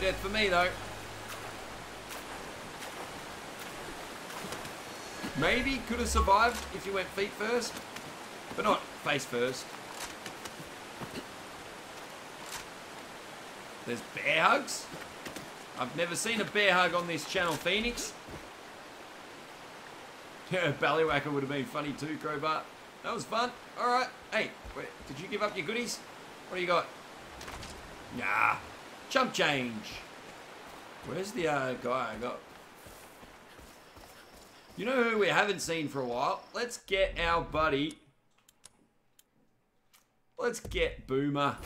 Death for me, though. Maybe could have survived if you went feet first, but not face first. There's bear hugs. I've never seen a bear hug on this channel, Phoenix. Yeah, Ballywhacker would have been funny too, Crowbar. That was fun. Alright. Hey, wait, did you give up your goodies? What do you got? Nah. Chump change. Where's the uh, guy I got? You know who we haven't seen for a while? Let's get our buddy. Let's get Boomer.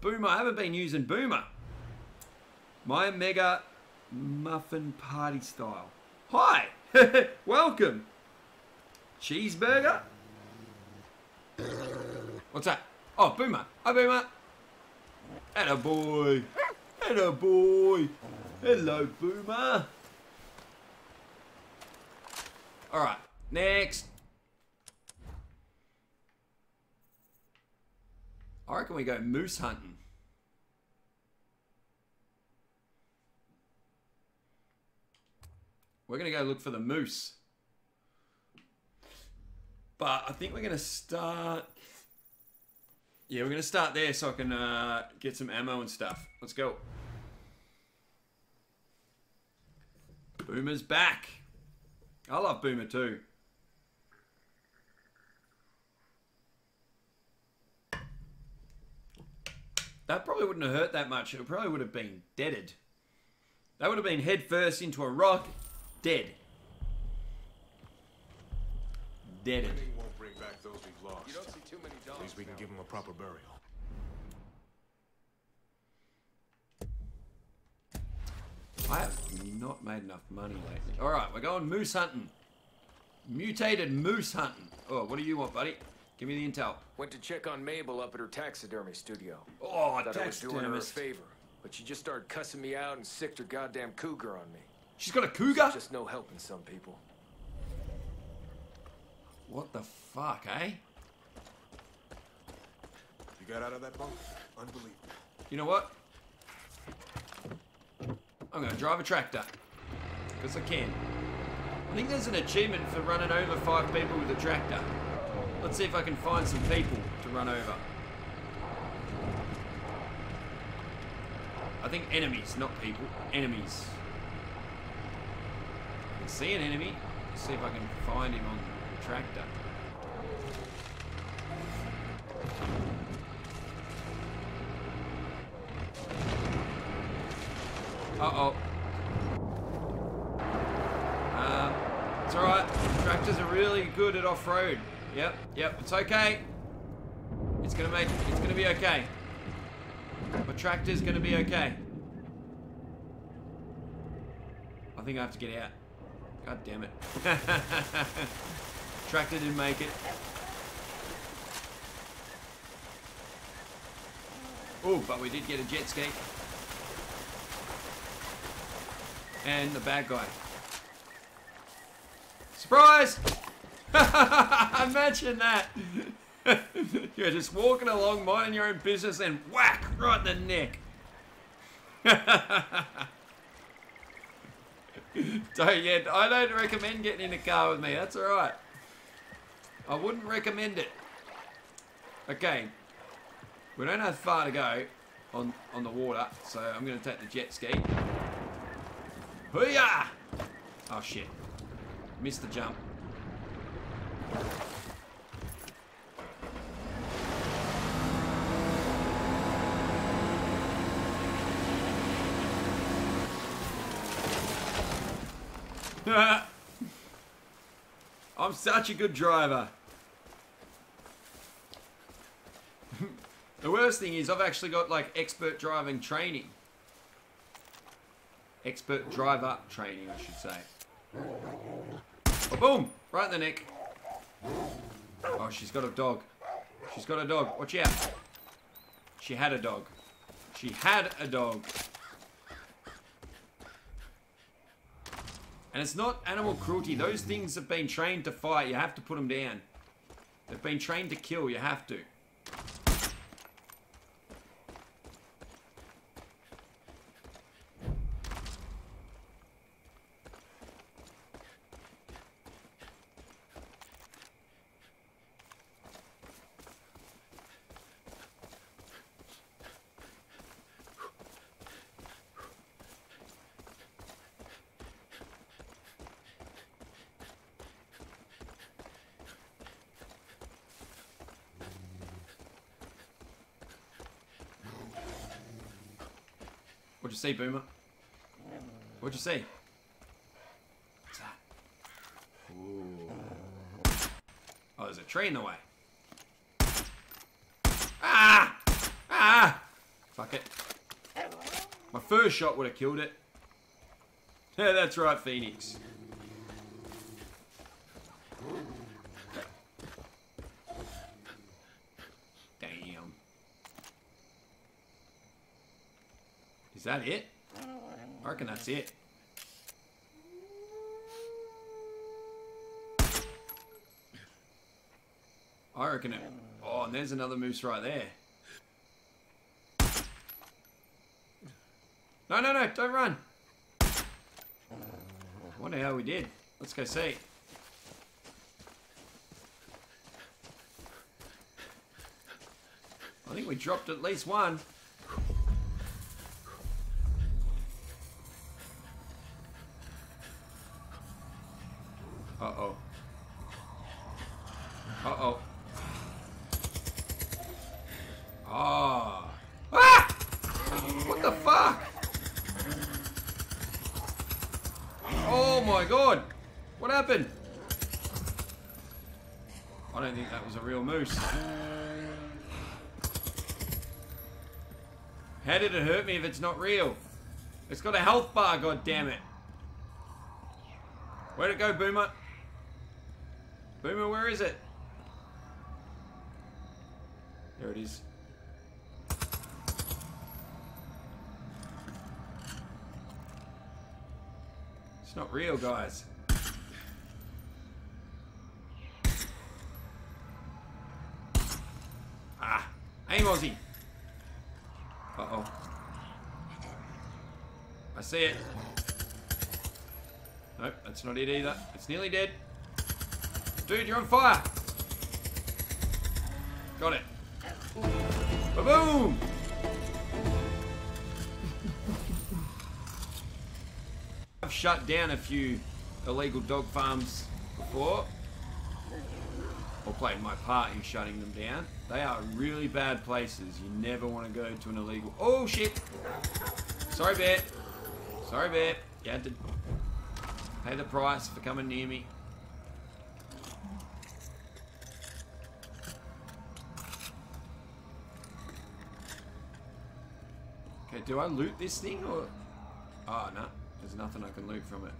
Boomer. I haven't been using Boomer. My Mega Muffin Party Style. Hi. Welcome. Cheeseburger? What's that? Oh, Boomer. Hi, Boomer. Hello, boy. Hello, boy. Hello, Boomer. All right, next. I reckon we go moose hunting. We're going to go look for the moose. But I think we're going to start... Yeah, we're going to start there so I can uh, get some ammo and stuff. Let's go. Boomer's back. I love Boomer too. That probably wouldn't have hurt that much. It probably would have been deaded. That would have been head first into a rock, dead. Deaded. Winning won't bring back those we've lost. You don't see too many dogs. At least we can give them a proper burial. I have not made enough money lately. Alright, we're going moose hunting. Mutated moose hunting. Oh, what do you want, buddy? Give me the intel. Went to check on Mabel up at her taxidermy studio. Oh, Thought I was doing her a taxidermist. favor, but she just started cussing me out and sicked her goddamn cougar on me. She's got a cougar? Just no helping some people. What the fuck, eh? You got out of that bunk? Unbelievable. You know what? I'm gonna drive a tractor. Because I can. I think there's an achievement for running over five people with a tractor. Let's see if I can find some people to run over. I think enemies, not people. Enemies. I can see an enemy. Let's see if I can find him on the tractor. Uh-oh. Um, it's alright. Tractors are really good at off-road. Yep, yep, it's okay. It's gonna make, it's gonna be okay. My tractor's gonna be okay. I think I have to get out. God damn it. Tractor didn't make it. Oh, but we did get a jet ski. And the bad guy. Surprise! Imagine that. You're just walking along, minding your own business, and whack right in the neck. don't yet. I don't recommend getting in a car with me. That's all right. I wouldn't recommend it. Okay, we don't have far to go on on the water, so I'm going to take the jet ski. Hooyah! Oh shit. Missed the jump. I'm such a good driver. the worst thing is I've actually got like expert driving training. Expert driver training, I should say. Oh, boom! Right in the neck. Oh, she's got a dog. She's got a dog. Watch out. She had a dog. She had a dog. And it's not animal cruelty. Those things have been trained to fight. You have to put them down. They've been trained to kill. You have to. What'd you see, Boomer? What'd you see? What's that? Ooh. Oh, there's a tree in the way. Ah! Ah! Fuck it. My first shot would have killed it. Yeah, that's right, Phoenix. Damn. Is that it? I reckon that's it. I reckon it. Oh, and there's another moose right there. No, no, no, don't run. Wonder how we did. Let's go see. I think we dropped at least one. It hurt me if it's not real? It's got a health bar, god damn it. Where'd it go, Boomer? Boomer, where is it? There it is. It's not real, guys. Ah! Aim, Aussie! Uh-oh. I see it. Nope, that's not it either. It's nearly dead. Dude, you're on fire! Got it. Ba-boom! I've shut down a few illegal dog farms before. Or played my part in shutting them down. They are really bad places. You never want to go to an illegal... Oh, shit! Sorry, Bear. Sorry, Bear. You had to pay the price for coming near me. Okay, do I loot this thing or... Oh, no. There's nothing I can loot from it.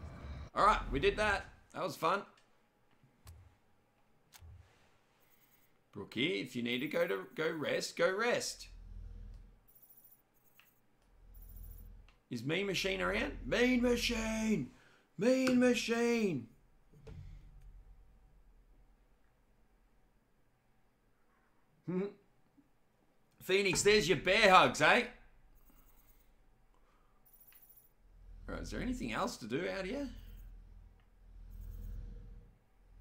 Alright, we did that. That was fun. Brookie, if you need to go to go rest, go rest. Is Mean Machine around? Mean Machine! Mean Machine! Hmm. Phoenix, there's your bear hugs, eh? Alright, is there anything else to do out here?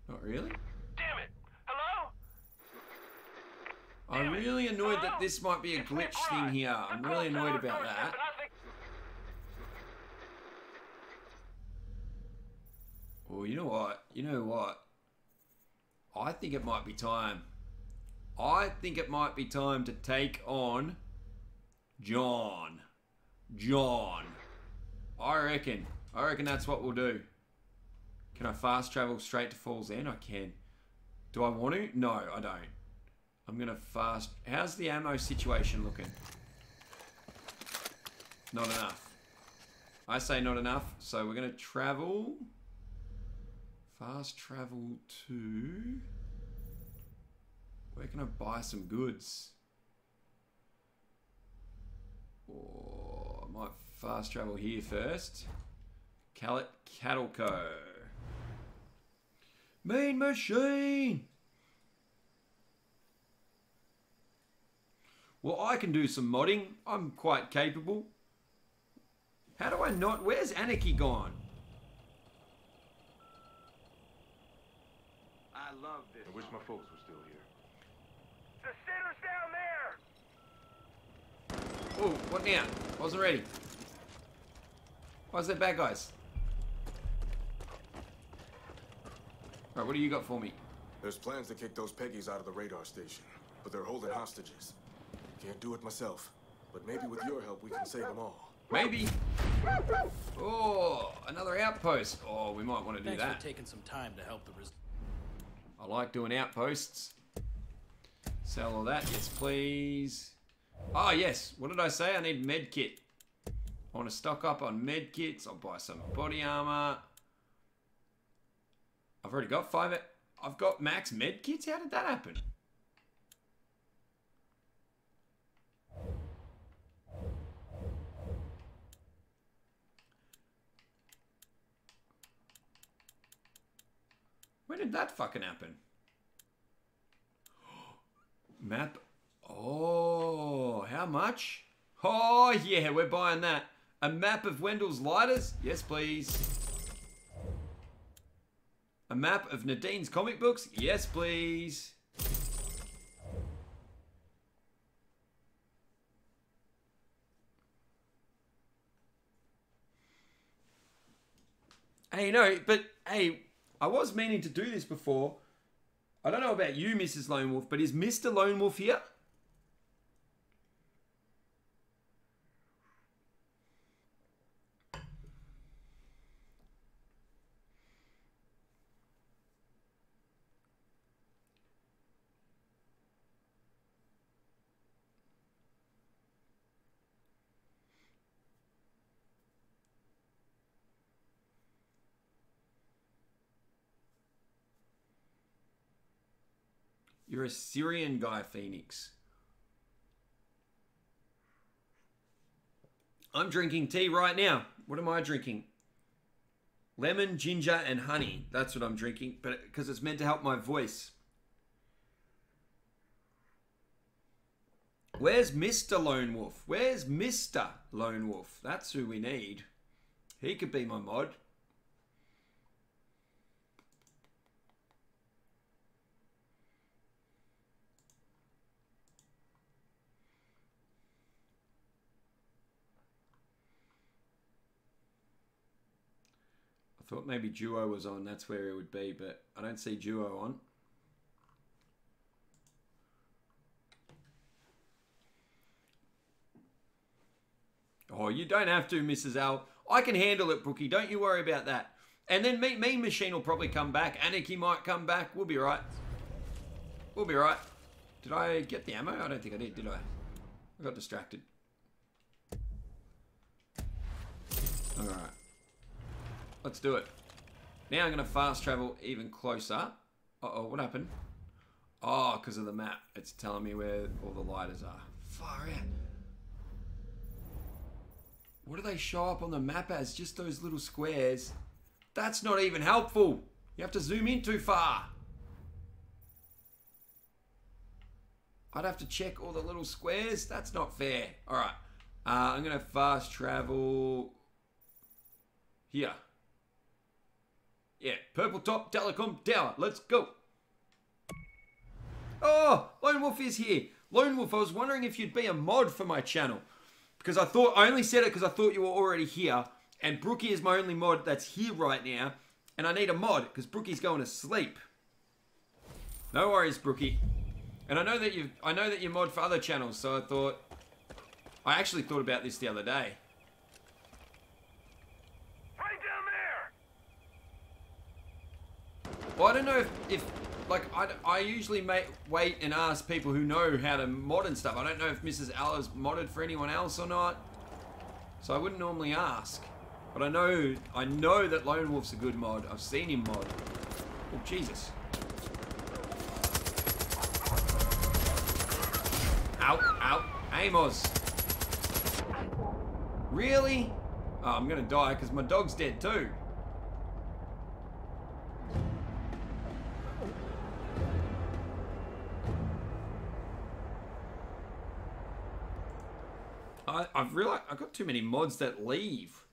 Not really. Damn it! Hello? I'm really annoyed that this might be a glitch thing here. I'm really annoyed about that. You know what? I think it might be time. I think it might be time to take on John. John. I reckon. I reckon that's what we'll do. Can I fast travel straight to Falls End? I can. Do I want to? No, I don't. I'm gonna fast. How's the ammo situation looking? Not enough. I say not enough, so we're gonna travel. Fast travel to. Where can I buy some goods? Or I might fast travel here first. Callet Cattle Co. Mean Machine! Well, I can do some modding. I'm quite capable. How do I not? Where's Anarchy gone? I love this. I wish my folks were still here. The sinner's down there! Oh, what now? Wasn't ready. Why is there bad guys? Alright, what do you got for me? There's plans to kick those Peggies out of the radar station, but they're holding hostages. Can't do it myself, but maybe with your help we can save them all. Maybe. Oh, another outpost. Oh, we might want to do Thanks that. for taking some time to help the res- I like doing outposts. Sell all that. Yes, please. Oh, yes. What did I say? I need med kit. I want to stock up on med kits. I'll buy some body armor. I've already got five. I've got max med kits. How did that happen? When did that fucking happen? Map. Oh, how much? Oh, yeah, we're buying that. A map of Wendell's lighters? Yes, please. A map of Nadine's comic books? Yes, please. Hey, no, but hey, I was meaning to do this before. I don't know about you, Mrs. Lone Wolf, but is Mr. Lone Wolf here? You're a Syrian guy, Phoenix. I'm drinking tea right now. What am I drinking? Lemon, ginger, and honey. That's what I'm drinking, but because it's meant to help my voice. Where's Mr. Lone Wolf? Where's Mr. Lone Wolf? That's who we need. He could be my mod. Thought maybe Duo was on, that's where it would be, but I don't see Duo on. Oh, you don't have to, Mrs. L. I can handle it, Brookie. Don't you worry about that. And then me, mean Machine will probably come back. Anarchy might come back. We'll be right. We'll be right. Did I get the ammo? I don't think I did, did I? I got distracted. Alright. Let's do it. Now I'm going to fast travel even closer. Uh-oh, what happened? Oh, because of the map. It's telling me where all the lighters are. Far out. What do they show up on the map as? Just those little squares. That's not even helpful. You have to zoom in too far. I'd have to check all the little squares. That's not fair. All right. Uh, I'm going to fast travel here. Yeah, purple top telecom tower. Let's go. Oh, Lone Wolf is here. Lone Wolf, I was wondering if you'd be a mod for my channel. Because I thought, I only said it because I thought you were already here. And Brookie is my only mod that's here right now. And I need a mod because Brookie's going to sleep. No worries, Brookie. And I know that you I know that you mod for other channels, so I thought I actually thought about this the other day. Right down there! Well, I don't know if, if like, I, I usually make, wait and ask people who know how to mod and stuff. I don't know if Mrs. Alla's modded for anyone else or not. So I wouldn't normally ask. But I know, I know that Lone Wolf's a good mod. I've seen him mod. Oh, Jesus. Ow, ow. Amos. Really? Oh, I'm gonna die because my dog's dead too. I, I've realized I've got too many mods that leave.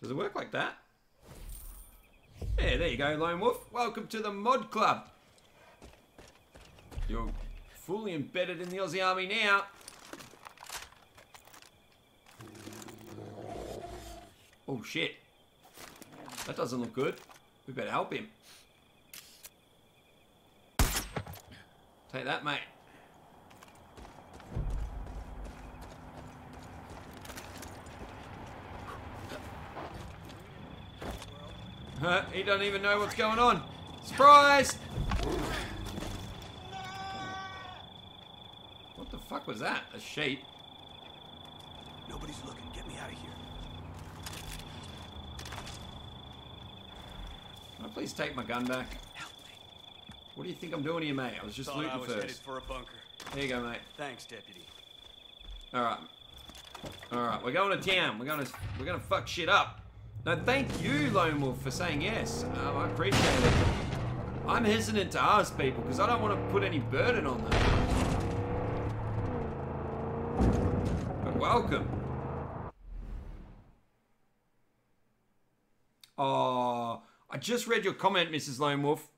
Does it work like that? Yeah, there you go, Lone Wolf. Welcome to the Mod Club. You're fully embedded in the Aussie Army now. Oh shit. That doesn't look good. We better help him. Take that, mate. He doesn't even know what's going on. Surprise! What the fuck was that? A sheep? Nobody's looking. Get me out of here. Can I please take my gun back? What do you think I'm doing here, mate? I was just Thought looting I was headed first. for a bunker. There you go, mate. Thanks, deputy. All right. All right, we're going to town. We're gonna we're gonna fuck shit up. No, thank you, Lone Wolf, for saying yes. Um, I appreciate it. I'm hesitant to ask people because I don't want to put any burden on them. But welcome. Oh, I just read your comment, Mrs. Lone Wolf.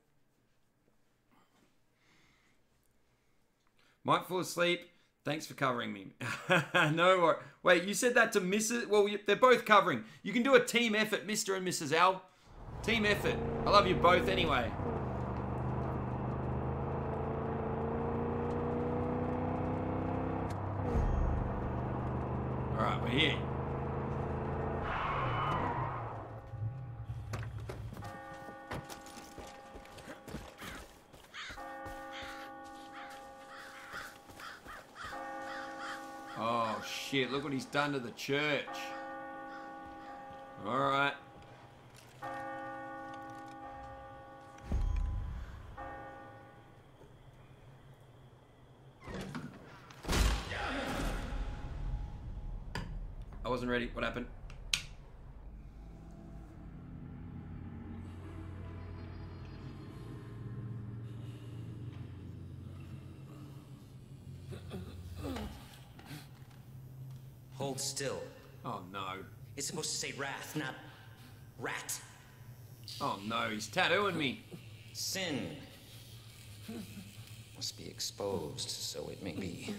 Might fall asleep. Thanks for covering me. no wor- Wait, you said that to Mrs. Well, you- they're both covering. You can do a team effort, Mr. and Mrs. Al. Team effort. I love you both anyway. All right, we're here. Look what he's done to the church. Alright. I wasn't ready. What happened? Still. Oh no. It's supposed to say wrath, not rat. Oh no, he's tattooing me. Sin must be exposed so it may be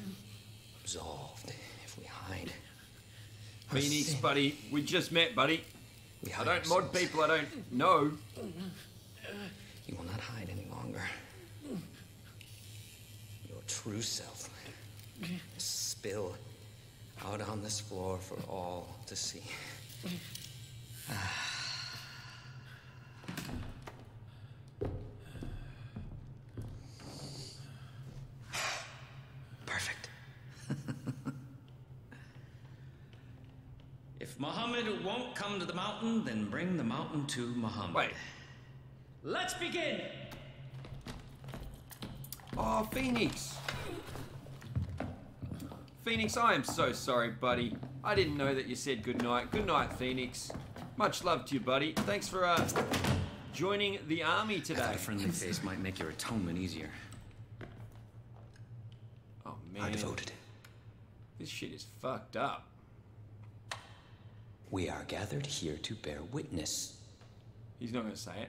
absolved if we hide. Phoenix, buddy. We just met, buddy. We I don't mod people I don't know. You will not hide any longer. Your true self will spill out on this floor for all to see. Perfect. if Muhammad won't come to the mountain, then bring the mountain to Muhammad. Wait. Let's begin! Oh, Phoenix. Phoenix, I am so sorry, buddy. I didn't know that you said goodnight. Good night, Phoenix. Much love to you, buddy. Thanks for uh, joining the army today. a friendly face might make your atonement easier. Oh man. I devoted. this shit is fucked up. We are gathered here to bear witness. He's not gonna say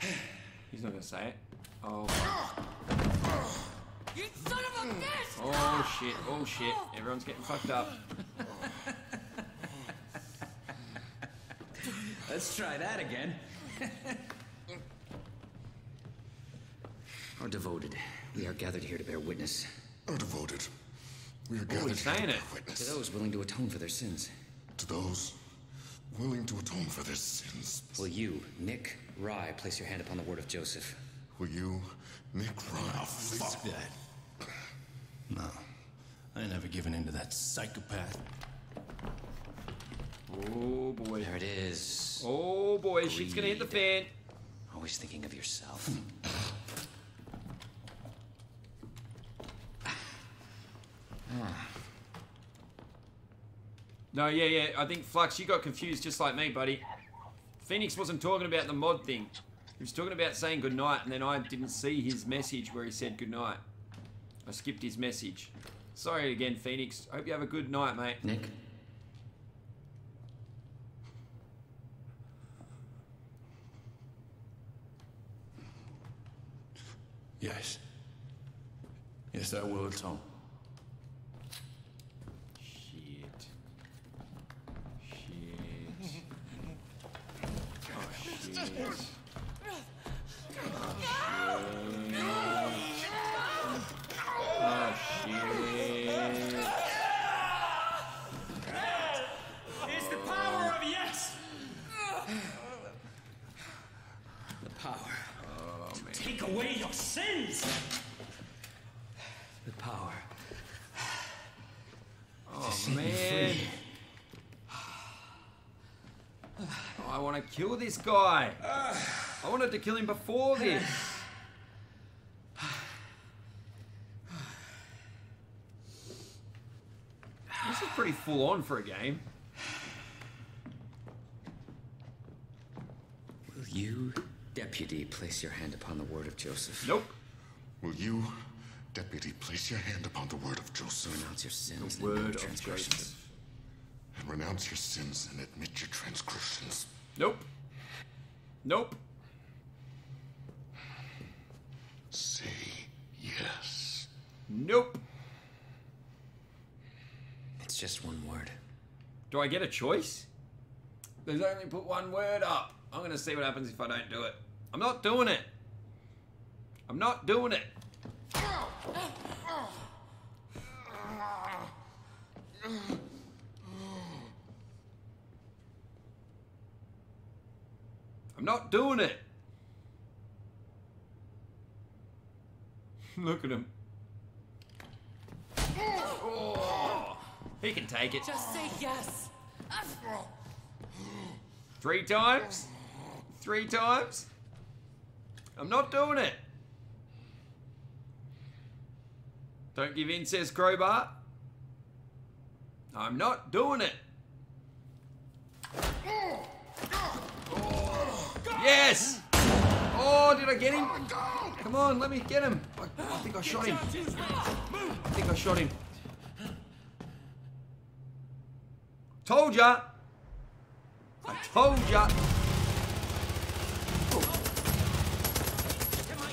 it. He's not gonna say it. Oh. You son of a bitch! Oh shit. Oh shit. Everyone's getting fucked up. Let's try that again. Our devoted, we are gathered here to bear witness Our devoted. We are Oh, gathered he's saying here to to witness To those willing to atone for their sins. to those willing to atone for their sins. Will you, Nick Rye, place your hand upon the word of Joseph? Will you, Nick Ryan? Fuck that. No. I ain't never given in to that psychopath. Oh boy. There it is. Oh boy. she's gonna hit the fan. Always thinking of yourself. No, yeah, yeah. I think Flux, you got confused just like me, buddy. Phoenix wasn't talking about the mod thing. He was talking about saying goodnight, and then I didn't see his message where he said goodnight. I skipped his message. Sorry again, Phoenix. Hope you have a good night, mate. Nick? Yes. Yes, I will atone. Kill this guy. Ah. I wanted to kill him before this. This is pretty full on for a game. Will you, deputy, place your hand upon the word of Joseph? Nope. Will you, deputy, place your hand upon the word of Joseph Renounce your sins The and admit word your of transgressions. Joseph. and renounce your sins and admit your transgressions? Nope. Nope. Say yes. Nope. It's just one word. Do I get a choice? There's only put one word up. I'm gonna see what happens if I don't do it. I'm not doing it. I'm not doing it. I'm not doing it. Look at him. Oh, he can take it. Just say yes. Three times? Three times? I'm not doing it. Don't give in, says Crowbar. I'm not doing it. Oh. Yes! Oh, did I get him? Oh Come on, let me get him. I, I think I shot him. I think I shot him. Told ya! I told ya!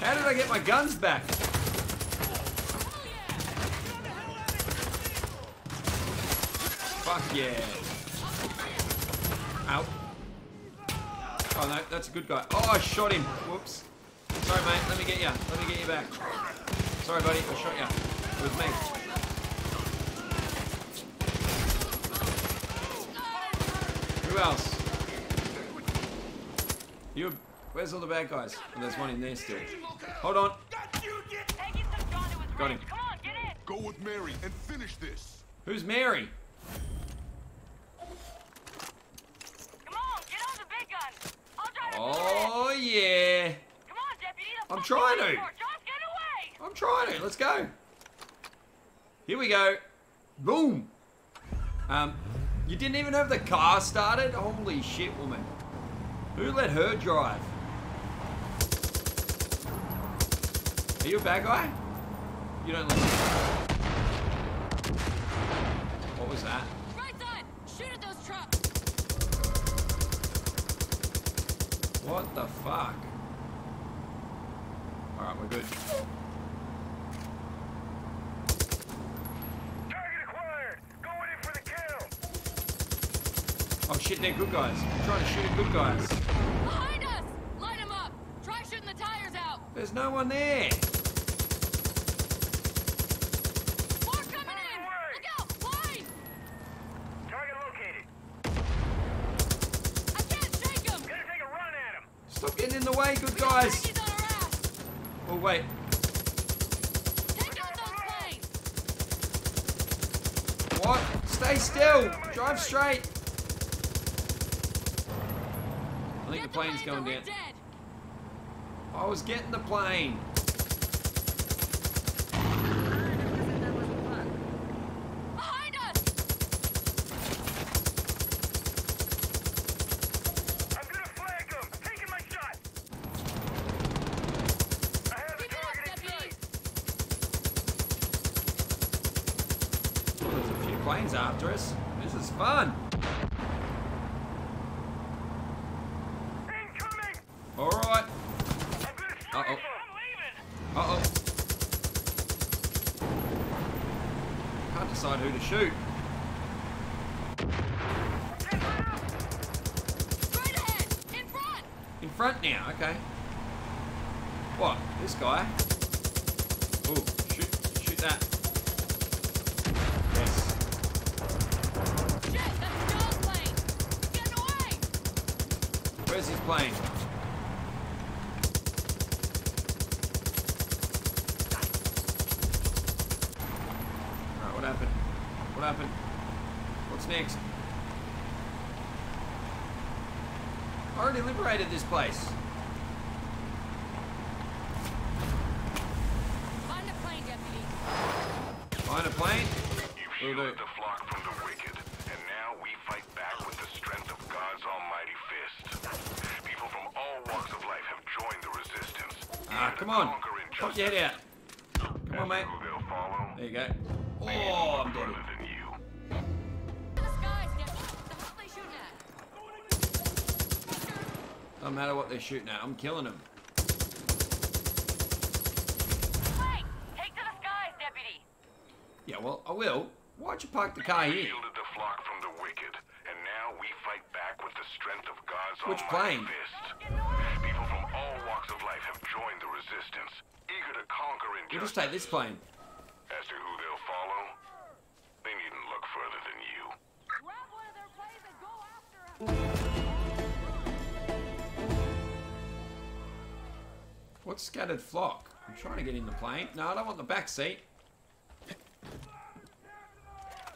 How did I get my guns back? Fuck yeah. Out. Oh no, that's a good guy. Oh, I shot him. Whoops. Sorry, mate. Let me get you. Let me get you back. Sorry, buddy. I shot you. It was me. Who else? You. Where's all the bad guys? And there's one in there still. Hold on. Peggy's just gone to his Got him. Come on, get in. Go with Mary and finish this. Who's Mary? Come on, get on the big gun. I'll drive it. Oh yeah. Come on, deputy. I'm trying to. I'm trying to. Let's go. Here we go. Boom. Um, you didn't even have the car started? Holy shit, woman. Who let her drive? Are you a bad guy? You don't listen. What was that? Right side. Shoot at those trucks. What the fuck? Alright, we're good. Target acquired. Going in for the kill. Oh shit, they're good guys. I'm trying to shoot at good guys. Behind us. Light them up. Try shooting the tires out. There's no one there. More coming in. Look out. Fly. Target located. I can't shake them. Gonna take a run at him. Stop getting in the way, good We guys. Yankees on our ass. Oh wait, Take out those planes. what? Stay still. Drive straight. I think the plane's going down. I was getting the plane. Planes after us. This is fun. Incoming. All right. I'm gonna strike Uh-oh. him. I'm leaving. Uh oh. Can't decide who to shoot. Straight ahead. In front. In front now. Okay. What? This guy? Oh, shoot! Shoot that. Where's his plane? Alright, what happened? What happened? What's next? I already liberated this place. Ah, come on. Pop your head out. Come on, mate. Who they'll follow? There you go. Oh, I'm further dead. than you. To the skies, deputy. The hell they shooting at? Doesn't matter what they're shooting at. I'm killing them. Hey, take to the skies, deputy. Yeah, well, I will. Why'd you park the car here? The flock from the wicked, and now we fight back with the strength of God's Which almighty plane? fist. Resistance, eager to conquer We'll just take this plane. As to who they'll follow, they needn't look further than you. Grab one of their planes and go after them. What's scattered flock? I'm trying to get in the plane. No, I don't want the back seat.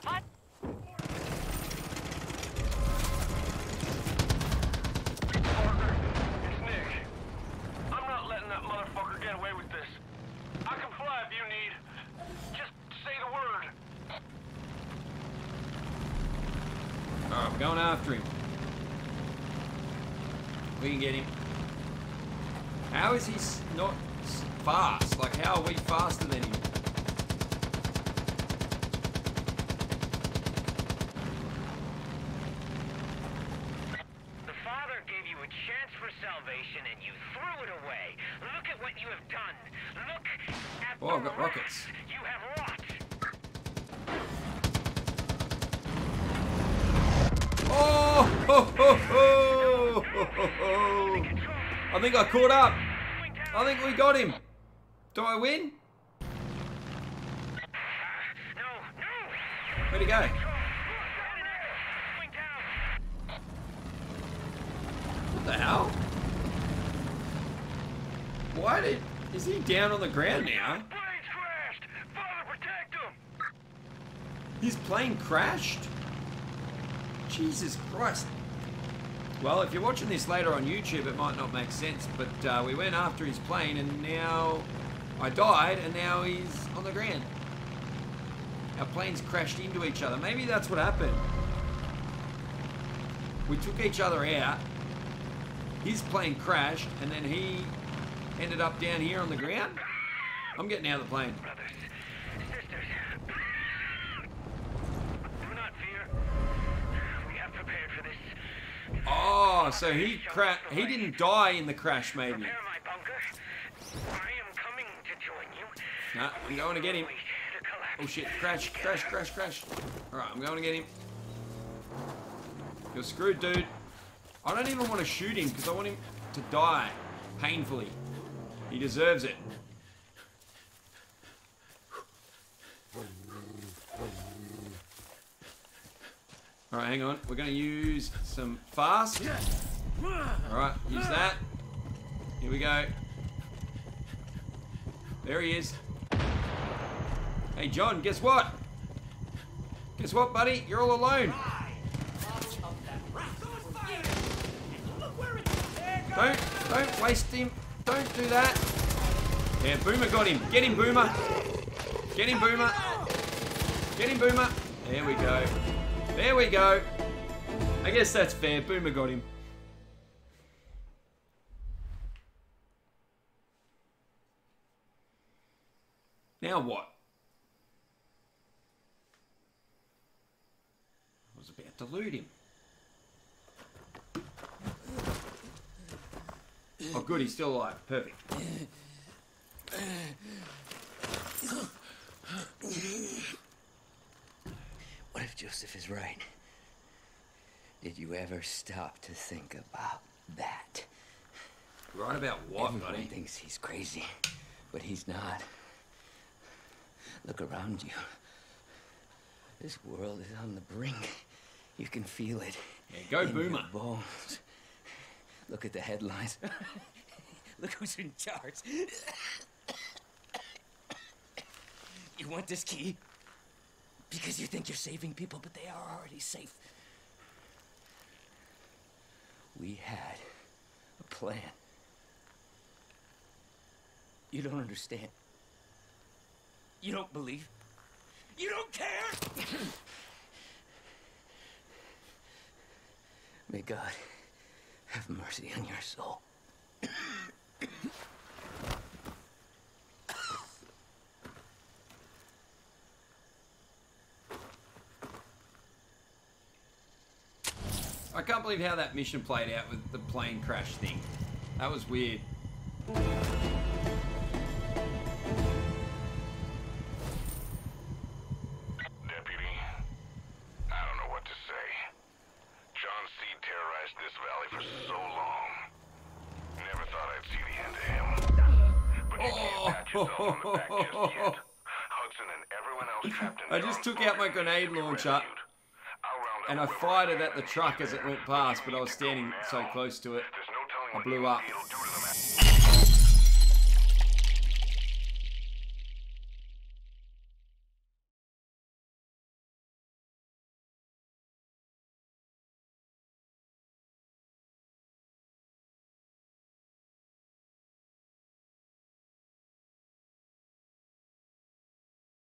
What? Parker, it's Nick. I'm not letting that motherfucker get away with this. I can fly if you need. Just say the word. Alright, I'm going after him. We can get him. How is he not fast? Like, how are we faster than him? The Father gave you a chance for salvation and you threw it away. Look at what you have done. Look at Oh, I've the got rockets. you have wrought. Oh! Ho, ho, ho, ho, ho. I think I caught up. I think we got him. Do I win? No, no. Where'd he go? What the hell? Why did... Is he down on the ground now? Plane's crashed. Father, protect him. His plane crashed? Jesus Christ. Well, if you're watching this later on YouTube, it might not make sense, but uh, we went after his plane and now I died and now he's on the ground. Our planes crashed into each other. Maybe that's what happened. We took each other out. His plane crashed and then he ended up down here on the ground. I'm getting out of the plane. Brothers, sisters. Do not fear. We have prepared for this. Oh, so he cra- he didn't die in the crash, maybe. My. I am coming to join you. Nah, I'm going to get him. Wait to collapse. Oh shit, crash, crash, crash, crash. Alright, I'm going to get him. You're screwed, dude. I don't even want to shoot him because I want him to die painfully. He deserves it. Alright, hang on. We're going to use some fast. Alright, use that. Here we go. There he is. Hey, John, guess what? Guess what, buddy? You're all alone. Don't, don't waste him. Don't do that. Yeah, Boomer got him. Get him, Boomer. Get him, Boomer. Get him, Boomer. There we go. There we go. I guess that's fair. Boomer got him. Now what? I was about to loot him. Oh, good, he's still alive. Perfect. What if Joseph is right? Did you ever stop to think about that? Right about what, Everyone buddy? thinks he's crazy, but he's not. Look around you. This world is on the brink. You can feel it. Yeah, go in your Boomer. bones. Look at the headlines. Look who's in charge. you want this key? Because you think you're saving people, but they are already safe. We had a plan. You don't understand. You don't believe. You don't care! May God have mercy on your soul. I can't believe how that mission played out with the plane crash thing. That was weird. Out my grenade launcher and I fired it at the truck as it went past, but I was standing so close to it. I blew up.